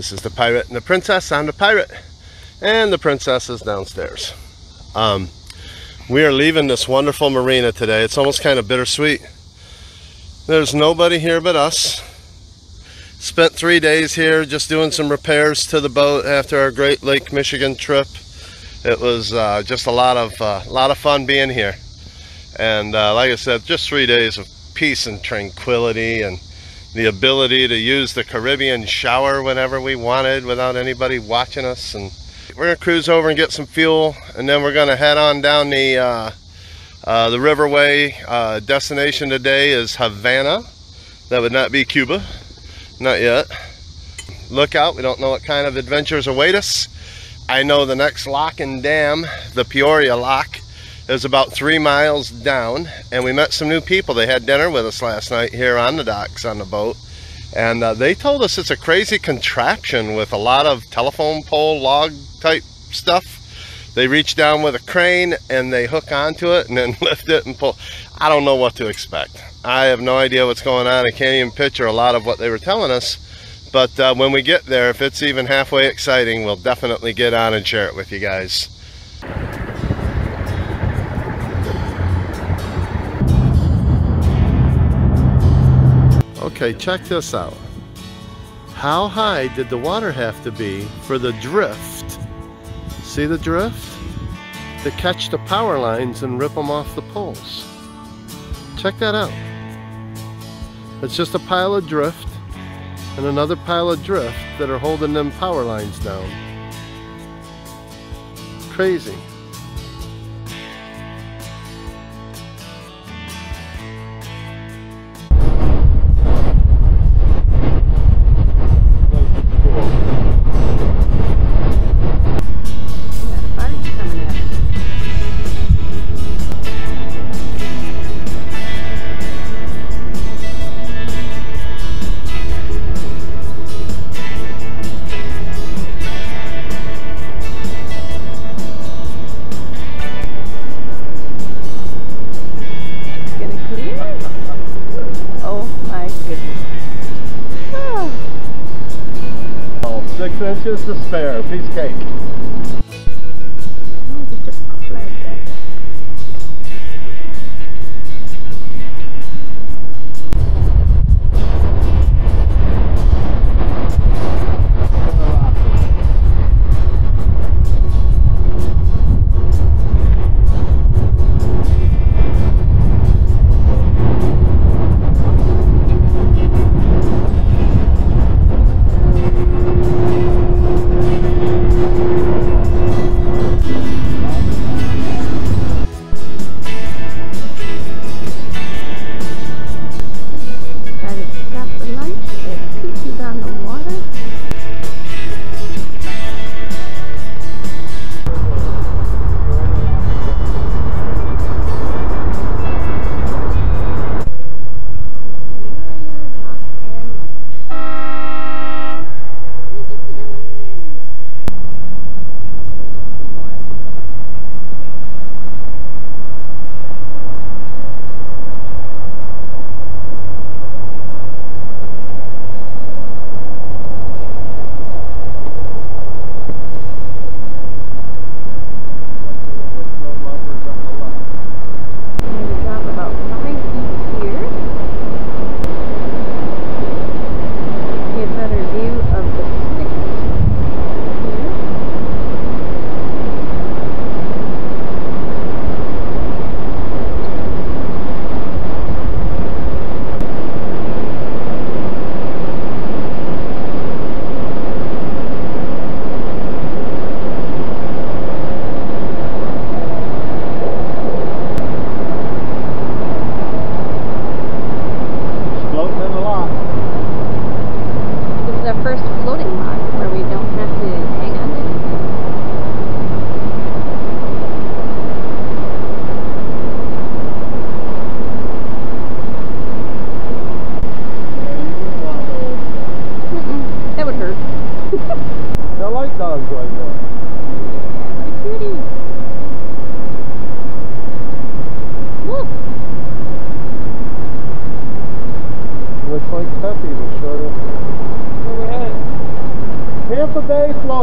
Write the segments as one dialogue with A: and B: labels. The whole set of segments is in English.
A: This is the pirate and the princess. I'm the pirate, and the princess is downstairs. Um, we are leaving this wonderful marina today. It's almost kind of bittersweet. There's nobody here but us. Spent three days here just doing some repairs to the boat after our Great Lake Michigan trip. It was uh, just a lot of uh, lot of fun being here, and uh, like I said, just three days of peace and tranquility and the ability to use the Caribbean shower whenever we wanted without anybody watching us. And we're gonna cruise over and get some fuel, and then we're gonna head on down the uh, uh, the Riverway. Uh, destination today is Havana. That would not be Cuba, not yet. Look out, we don't know what kind of adventures await us. I know the next lock and dam, the Peoria lock, is about three miles down and we met some new people. They had dinner with us last night here on the docks on the boat. And uh, they told us it's a crazy contraption with a lot of telephone pole log type stuff. They reach down with a crane and they hook onto it and then lift it and pull. I don't know what to expect. I have no idea what's going on. I can't even picture a lot of what they were telling us. But uh, when we get there if it's even halfway exciting we'll definitely get on and share it with you guys Okay, check this out. How high did the water have to be for the drift? See the drift? To catch the power lines and rip them off the poles. Check that out. It's just a pile of drift and another pile of drift that are holding them power lines down. Crazy. Inches to spare, piece of cake.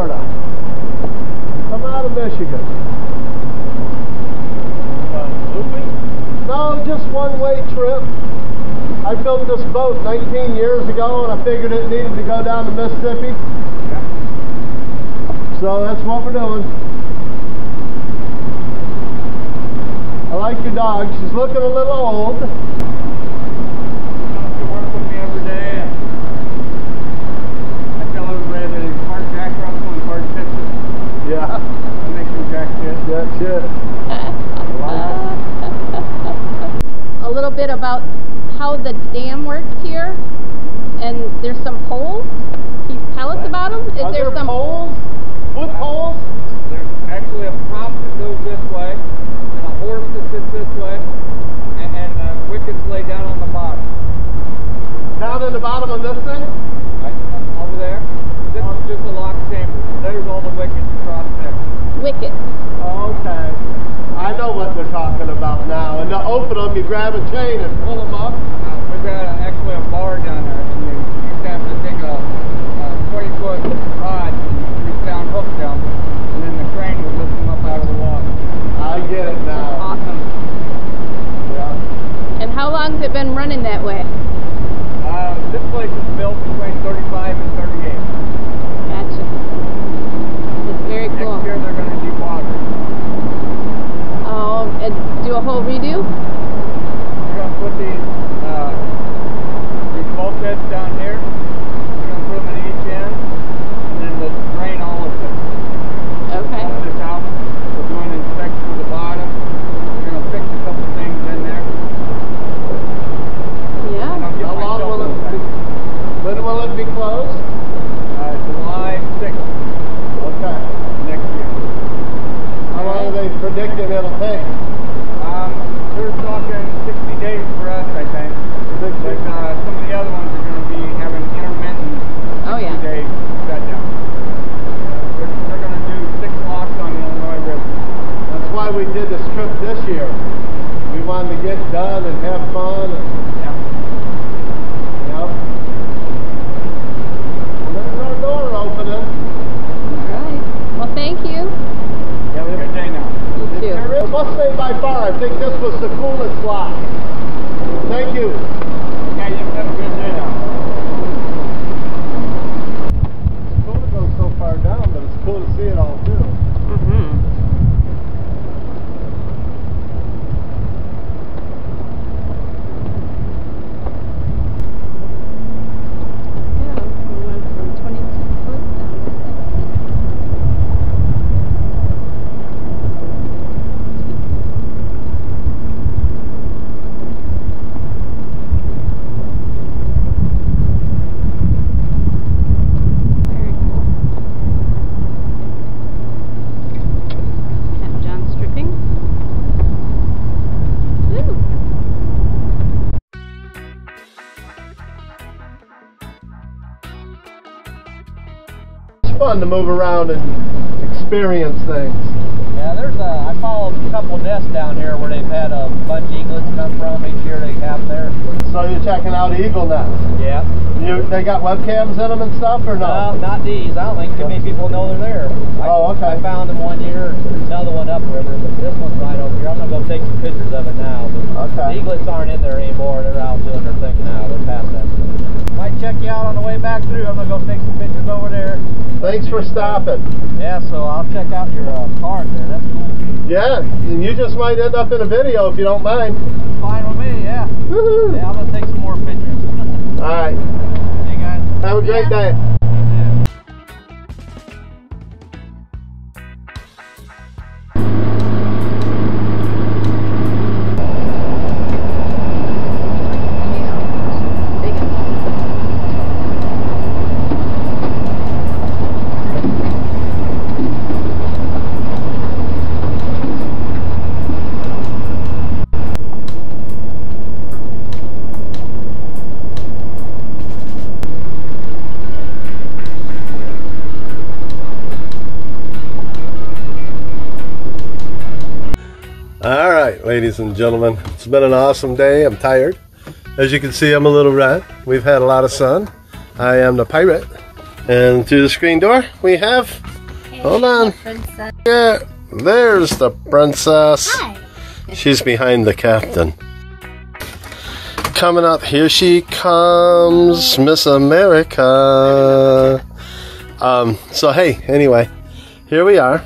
A: Florida. I'm out of Michigan. No, just one-way trip. I built this boat 19 years ago, and I figured it needed to go down to Mississippi. So that's what we're doing. I like your dog. She's looking a little old.
B: The dam works here. And there's some poles. Can you tell us about them? Is
A: Are
B: there
A: there
B: some
A: poles? Wood poles?
C: There's actually a prop that goes this way, and a horse that sits this way, and, and uh, wickets lay down on the bottom.
A: Down in the bottom of this thing?
C: Right over there. This is just a lock chamber. There's all the wickets across there.
B: wickets?
A: Okay. I know what they're talking about now. And to open them, you grab a chain and pull them up.
C: Uh, we've got a, actually a bar down there, and you used to have to take a, a 20 foot rod and reach down, hook them, and then the crane would lift them up out of the water.
A: I get it now.
B: Awesome.
A: Yeah.
B: And how long has it been running that way?
C: Uh, this place was built between 35 and 38.
B: Gotcha. It's very cool.
C: Next year they're going to dewater. it.
B: Oh, and do a whole redo?
C: We're going to put these, uh, these bulkheads down here. We're going to put them in each end, and then we'll drain all of this.
B: Okay.
C: All of this out. We're doing inspection of the bottom. We're going to fix a couple things in there. And
B: Yeah.
C: I'll get
A: How long
C: myself
A: will it
C: those
A: be?
C: back.
A: When will it be closed?
C: Uh, July 6th
A: Okay.
C: next year.
A: How long are they predicting it'll take?
C: Um, we're talking 60 days for us, I think. But uh, some of the other ones are going to be having intermittent
B: Oh, yeah.
C: 60 day shutdown. They're, they're going to do six locks on the Illinois River.
A: That's why we did this trip this year. We wanted to get done and have fun. And,
C: Yeah.
A: yep. And there's our door opening.
B: All right. Well, thank you.
C: You have a good day now.
B: You too.
A: There is- Must say by far, I think this was the coolest lock. Thank you. Fun to move around and experience things.
D: A, I follow a couple nests down here where they've had a bunch of eaglets come from. Each year they have there.
A: So you're checking out eagle nests.
D: Yeah.
A: You, they got webcams in them and stuff, or
D: No,
A: no?
D: not these. I don't think too many people know they're there. I,
A: Oh, okay.
D: I found them one year. There's another one upriver, but this one's right over here. I'm gonna go take some pictures of it now. But
A: Okay.
D: The eaglets aren't in there anymore. They're out doing their thing now. They're past that. Might check you out on the way back through. I'm gonna go take some pictures over there.
A: Thanks for stopping.
D: Yeah, so I'll check out your uh, card there. That's cool.
A: Yeah, and you just might end up in a video if you don't mind.
D: Fine with me. Yeah. Yeah, I'm gonna take some more pictures.
A: All right.
D: hey guys.
A: Have a great day. Ladies and gentlemen, it's been an awesome day. I'm tired. As you can see, I'm a little red. We've had a lot of sun. I am the pirate. And through the screen door, we have, hold on,
E: Princess.
A: yeah, There's the princess.
B: Hi.
A: She's behind the captain. Coming up, here she comes, Miss America. Um, so, hey, anyway, here we are.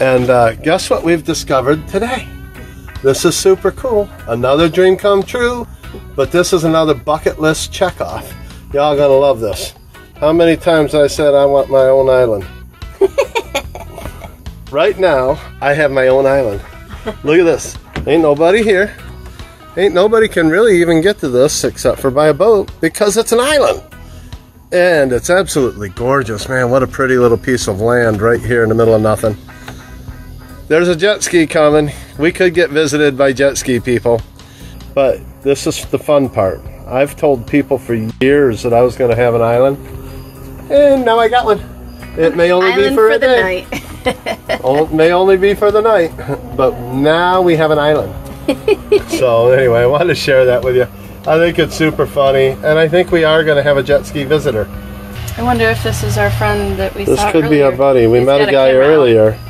A: And uh, guess what we've discovered today? This is super cool. Another dream come true, but this is another bucket list check off. Y'all gonna love this. How many times I said I want my own island? right now, I have my own island. Look at this. Ain't nobody here. Ain't nobody can really even get to this except for by a boat because it's an island. And it's absolutely gorgeous, man. What a pretty little piece of land right here in the middle of nothing. There's a jet ski coming. We could get visited by jet ski people. But this is the fun part. I've told people for years that I was going to have an island. And now I got one. It may only be for,
B: for
A: a
B: the
A: day.
B: night.
A: Oh, it may only be for the night, but now we have an island. so anyway, I wanted to share that with you. I think it's super funny, and I think we are going to have a jet ski visitor.
B: I wonder if this is our friend that we
A: This
B: saw
A: could be our buddy. We
B: He's
A: met a guy
B: earlier. out.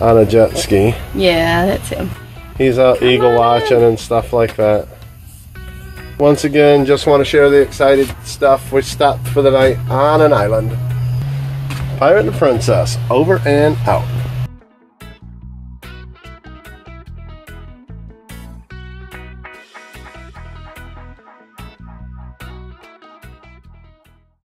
A: On a jet ski.
B: Yeah, that's him.
A: He's out eagle watching and stuff like that. Once again, just want to share the excited stuff. We stopped for the night on an island. Pirate and Princess, over and out.